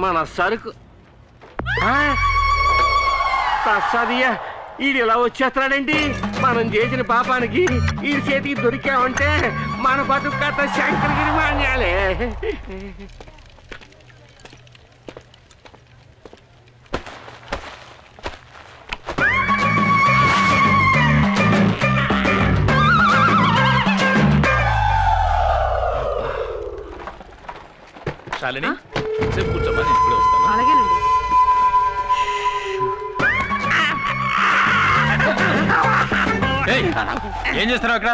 మన సరుకు. ఆ? తస్సదియ్యా ఈడు ఇలా వచ్చేస్తున్నాడండి? మనం చేసిన పాపానికి ఈ చేతికి దొరికామంటే మన బతుకు కథ శంకరగిరి మాన్యాలే. శాలిని సేపు కూర్చోమ్మా నేను ఇప్పుడే వస్తాను అలాగేనండి ఏయ్, ఏం చేస్తున్నావు అక్కడ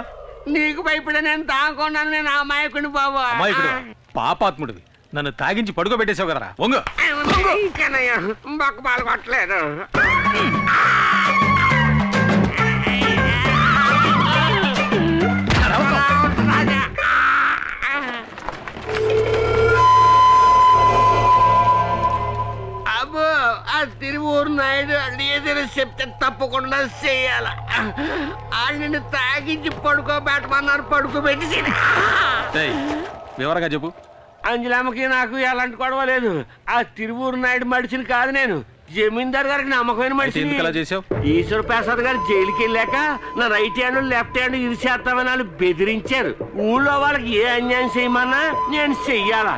నీకు భయపడే నేను తాగుకున్నాను నేను అమాయకుని బాబు అమాయకుడు పాపాత్ముడివి నన్ను తాగించి పడుకోబెట్టేసావు కదరా వంగు బొక్క పాలు కొట్టలేదు తిరువూరు నాయుడు ఏదైనా చెప్తే తప్పకుండా చెయ్యాల ఆ నిన్ను తాగించి పడుకోబెట్టమన్నారు పడుకోబెట్టి వివరంగా చెప్పు. అంజలమ్మకి నాకు ఎలాంటి గొడవ లేదు. ఆ తిరువూరు నాయుడు మడిచిని కాదు నేను. జమీందార్ గారికి నమ్మకమైన మనిషి ఈశ్వర ప్రసాద్ గారు జైలుకి వెళ్ళాక నా రైట్ హ్యాండ్ లెఫ్ట్ హ్యాండ్ ఇరిచేస్తామని వాళ్ళు బెదిరించారు. ఊళ్ళో వాళ్ళకి ఏ అన్యాయం చేయమన్నా నేను చెయ్యాలా?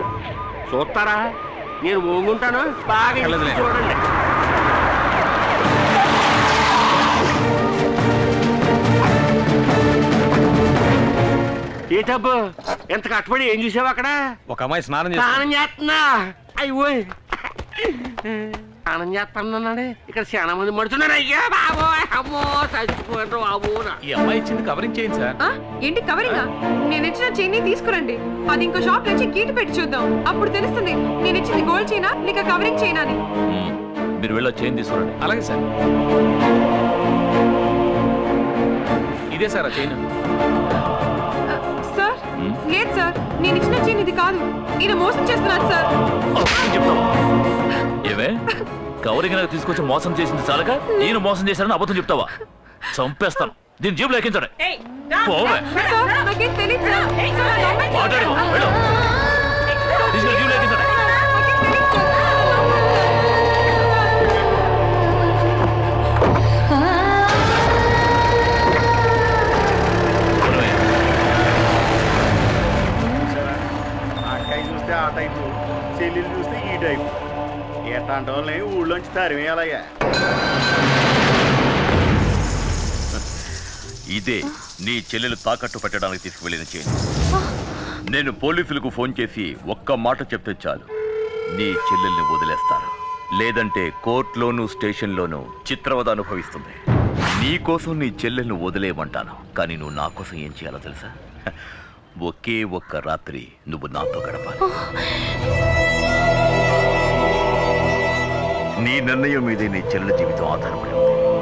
చూస్తారా? నేను ఊగుంటాను. బాగా. చూడండి. ఏ డబ్బు ఎంత కట్టుబడి ఏం చూసావు అక్కడ? ఒక అమ్మాయి స్నానం స్నానం చేస్తున్నా? అయ్యో స్నానం చేస్తున్నాడే ఇక్కడ చాలా మంది మడుతున్నారు. అయ్యా బాబో అమ్మో చచ్చిపోయారు బాబు. ఈ అమ్మాయి ఇచ్చింది కవరింగ్ చేయండి సార్. ఆ? ఏంటి కవరింగా నేను ఇచ్చిన చైన్ తీసుకురండి. అది ఇంకో షాప్ నుంచి గీటు పెట్టి చూద్దాం. అప్పుడు తెలుస్తుంది నేను ఇచ్చింది గోల్డ్ చైనా లేక కవరింగ్ చైనా అని మీరు వెళ్ళి చైన్ తీసుకురండి. అలాగే సార్. ఇదే సార్ ఆ చైన్ నేను ఇచ్చిన చైన్ ఇది కాదు. ఈయన మోసం చేస్తున్నాడు సార్. ఏమే? కవరింగ్ నాకు తీసుకొచ్చి మోసం చేసింది చాలక? నేను మోసం చేశానని అబద్ధం చెప్తావా? చంపేస్తాను. దీని జీబులో ఎక్కించండి. పోవే. మాట్లాడు. ఆ టైపు. చెల్లెలు చూస్తే ఈ టైపు. ఎట్లాంటి వాళ్ళని ఊళ్ళోంచి తరిమేయాలయ్యా. ఇదే నీ చెల్లెలు తాకట్టు పెట్టడానికి తీసుకువెళ్ళిన చేయి. నేను పోలీసులకు ఫోన్ చేసి ఒక్క మాట చెప్తే చాలు. నీ చెల్లెల్ని వదిలేస్తారు. లేదంటే కోర్టులోనూ స్టేషన్లోనూ చిత్రవద అనుభవిస్తుంది. నీ కోసం నీ చెల్లెల్ని వదిలేయమంటాను. కానీ నువ్వు నా కోసం ఏం చేయాలో తెలుసా? ఒకే ఒక్క రాత్రి నువ్వు నాతో గడపాలి. నీ నిర్ణయం మీదే నీ చెల్లెల జీవితం ఆధారపడి ఉంది.